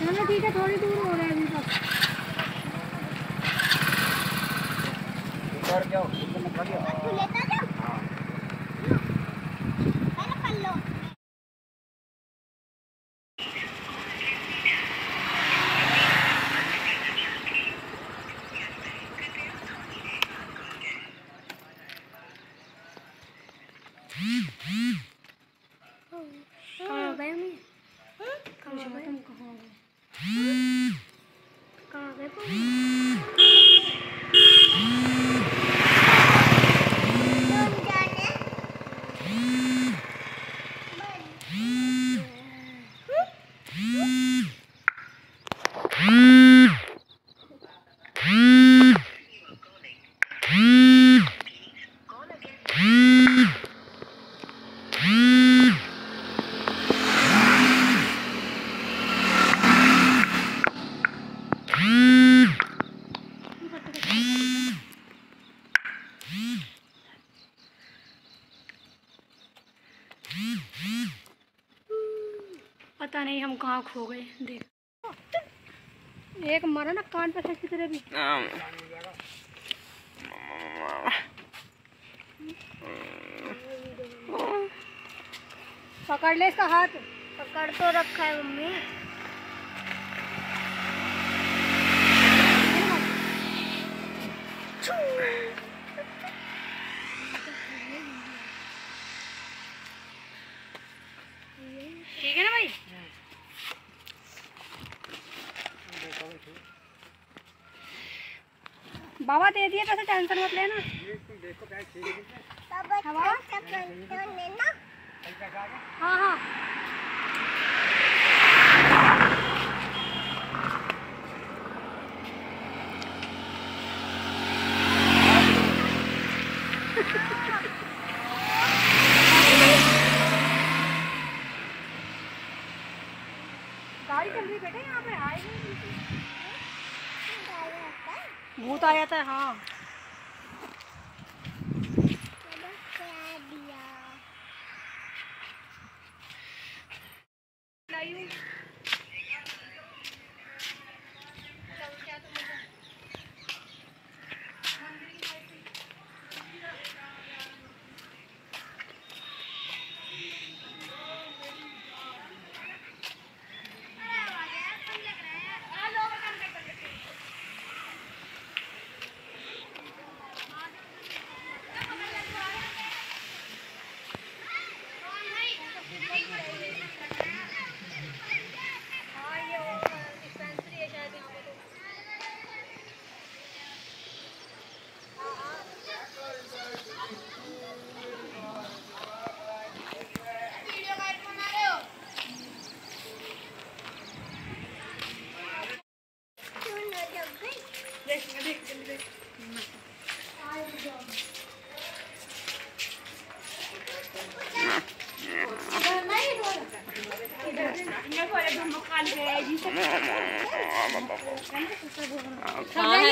चलो ठीक है थोड़ी दूर हो रहा है अभी तक ऊपर जाओ ऊपर मत खड़ियो लेता जाओ पहले पल्लो कहाँ गए हम कहाँ गए तुम कहाँ गए कहाँ गए तुम तुम जाने पता नहीं हम कहाँ खो गए देख। एक मरा ना कान पे सच की तरह भी पकड़ ले इसका हाथ। पकड़ तो रखा है मम्मी। ठीक है ना भाई बाबा तो टेंशन मत लेना। हाँ लेना हाँ हाँ गाड़ी चल रही है बेटा यहाँ पे आए भूत आया था है हाँ क्या दिया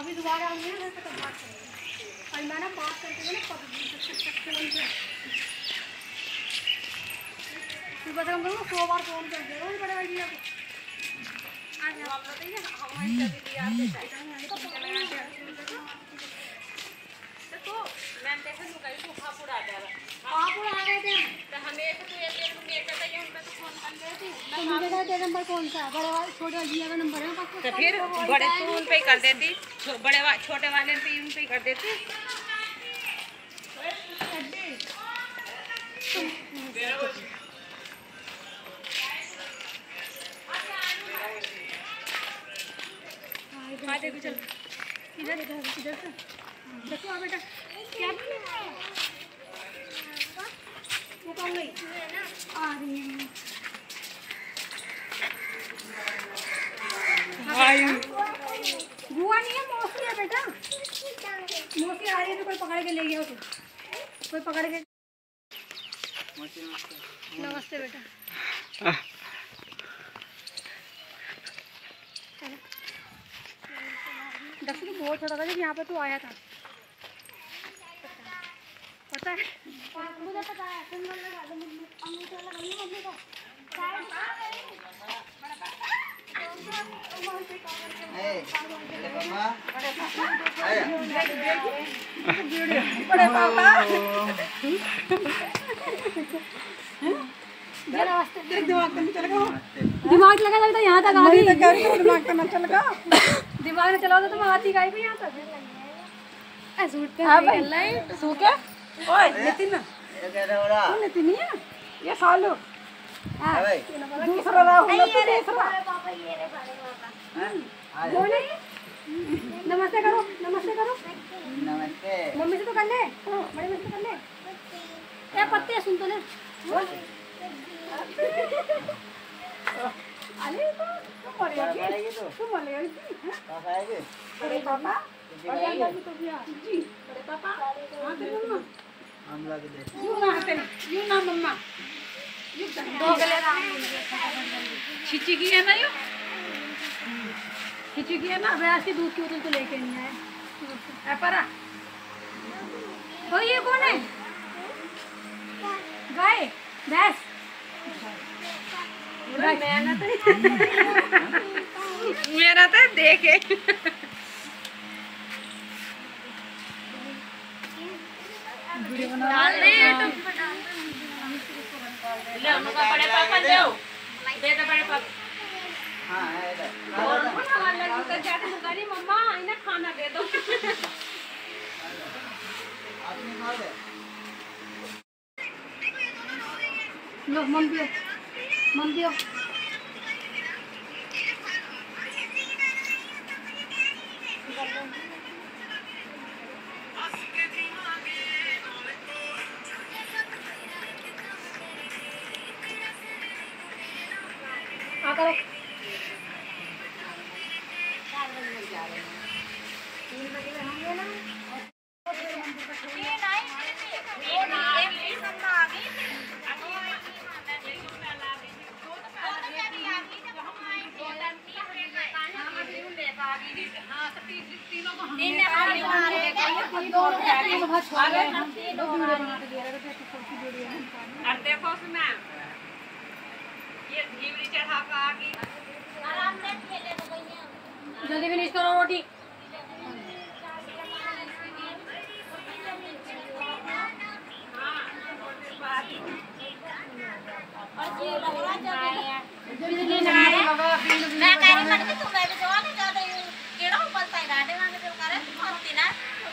अभी दोबारा आऊँगी ना तो बात करेंगे और मैं ना बात करके ना फिर बता हम लोग बड़े भाई आज आप बताइए हमारी तभी आपसे देखो मैं देखो लुगाई को खापुड़ आ जाएगा आप लोग आ थे तेरा नंबर कौन सा बड़े वाले छोटे वाले का नंबर है तो फिर बड़े तू उन पे ही कर देती बड़े वा, छोटे वाले पे उन पे ही कर देती। देखो चल। इधर इधर इधर देखो बेटा क्या बुआ नहीं है मौसी है बेटा मौसी आ रही है तो कोई पकड़ के ले गया उसे कोई पकड़ के नमस्ते बेटा दक्षिण बहुत छोटा था, जब यहाँ पे तू आया था। पता है? मुझे पता है तुम लगा दो मम्मी को लगा मम्मी को बड़े पापा दिमाग तो चल गया दिमाग लगा लगता यहाँ तक आ गई। दिमाग तो ना चल गया दिमाग में चलाओ तो तुम आती गाई भी यहाँ तक। सूट पे हाँ भाई। चल रहा सू क्या? ओए नितिन नितिन ही है? ये सालू। दूसरा राहुल है तो तीसरा। पापा ये रे बड़े पापा। वो नहीं नमस्ते करो नमस्ते करो। नमस्ते। मम्मी से तो कर ले। बड़ी मम्मी से कर ले। क्या पत्ते सुन तो ले। बोल। अरे तो तुम तू। तुम हैं? खाएगी बड़े पापा। तो भी जी। बड़े पापा। हाँ तेरी मम्मा। हम लोग दे यूँ ना तेरी यूँ ना मम्मा यूँ दो गले छिची की है ना यो? छिची की है ना? अब आज की दूध की बोतल तो लेके नहीं आए। ए परा। ओ ये कौन है? गाय भैंस। मेरा तो देखे ले उनका बड़े पापा दे दे दे बड़े पापा हाँ है इधर और बना वाला लगा जाके मुगारी मम्मा इन्हें खाना दे दो। लो मम पियो देखो उसमें ये घीवड़ी चढ़ा आ जल्दी फिनिश करो रोटी मैं कह रही मत तू मैं भी जवाब नहीं केड़ा ऊपर पाई राडे वांगे जो करे तू ना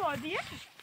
कौन बजा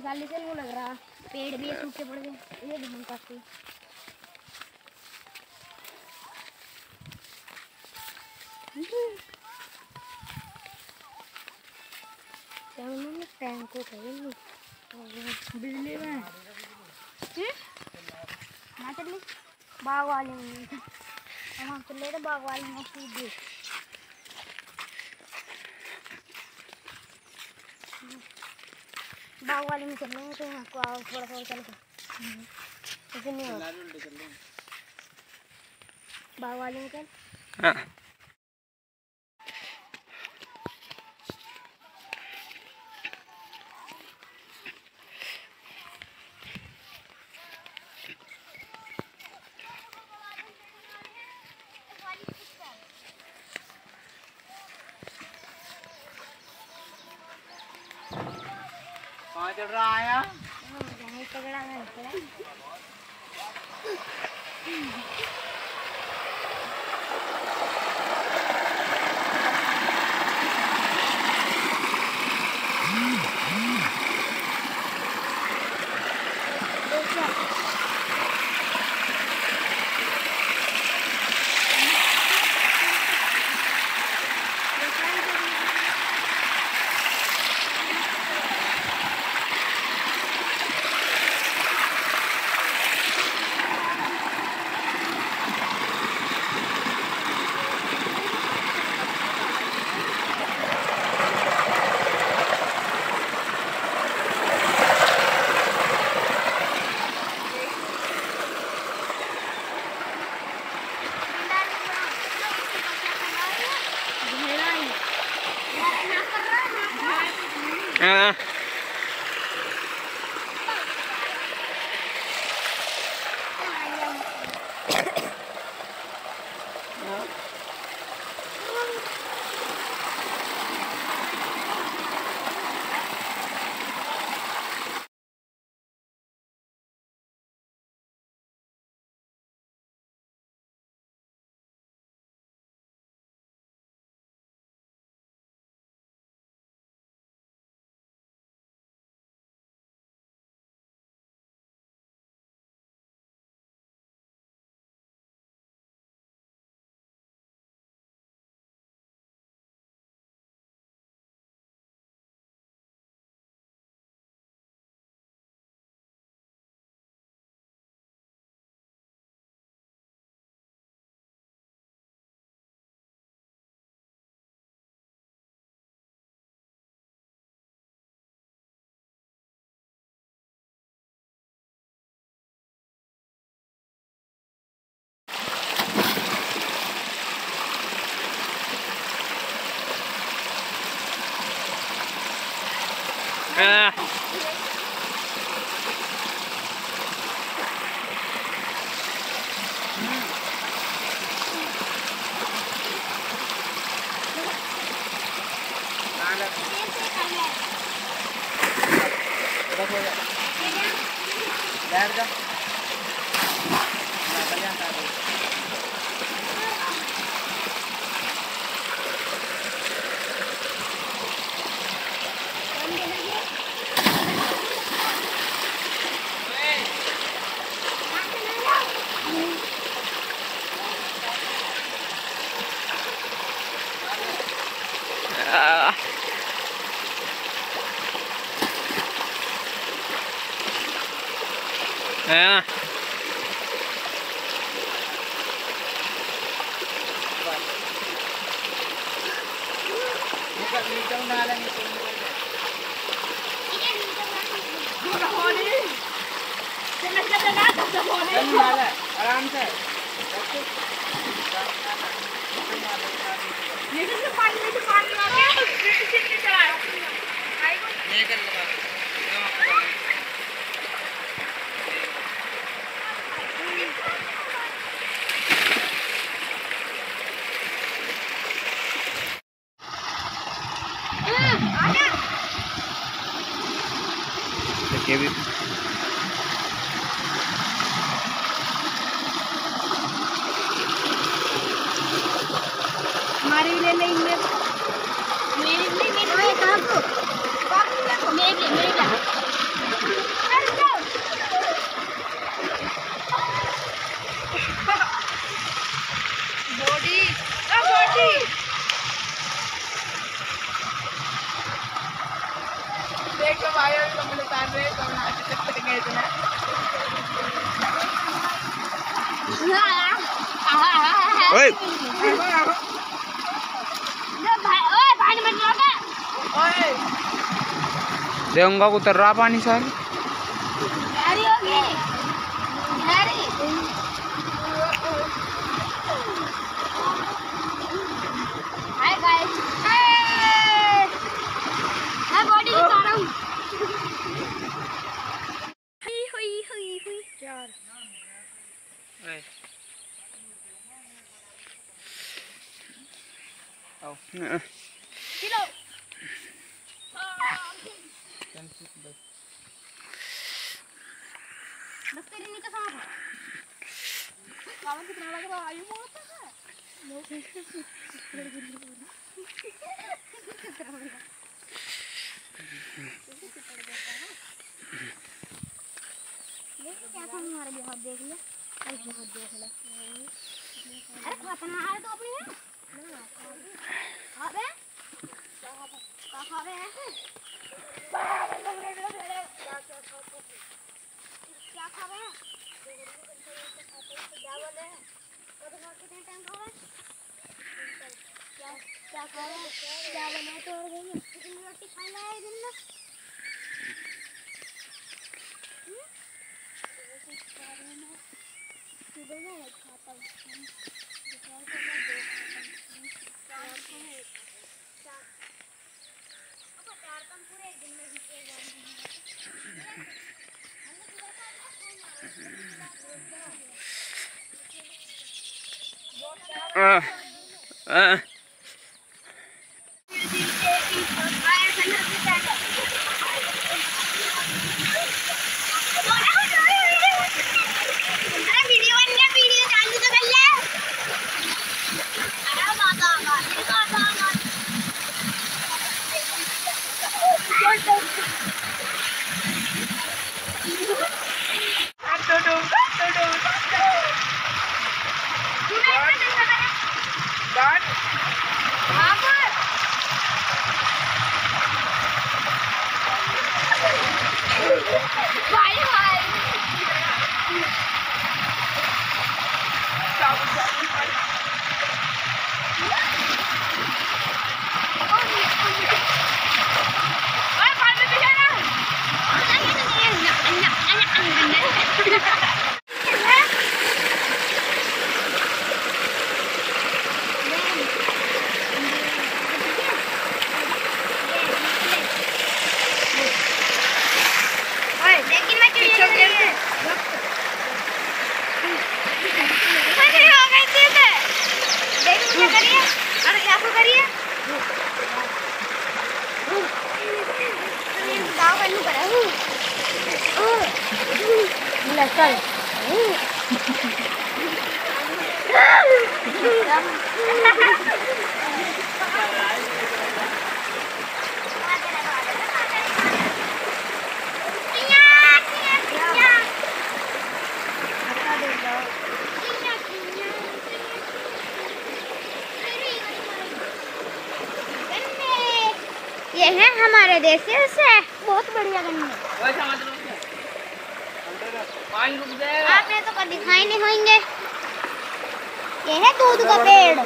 खाली खाली से लग रहा पेड़ भी सूखे पड़ गए ये देखो काफ़ी उन्होंने बिजली में माता बाग वाली हम बाग वाली मस्जिद बाग वाले में चलना है तो यहाँ को आओ थोड़ा थोड़ा चल के। बाग वाले में चल। हाँ। ರಾಯ ಗಣಿತಗಳ ನಂತರ Ah. ओए। देवंगा उतर रहा पानी सारे। Uh. Kilo. देख लिया अरे बहुत देख लिया अरे अपना आ तो अपनी है क्या खा रहे हैं? क्या बनाए तो और रोटी खाना है? दिन में? ये है हमारे देश से उसे बहुत बढ़िया गन्ने आपने तो कल दिखाई नहीं होंगे। ये है दूध का पेड़।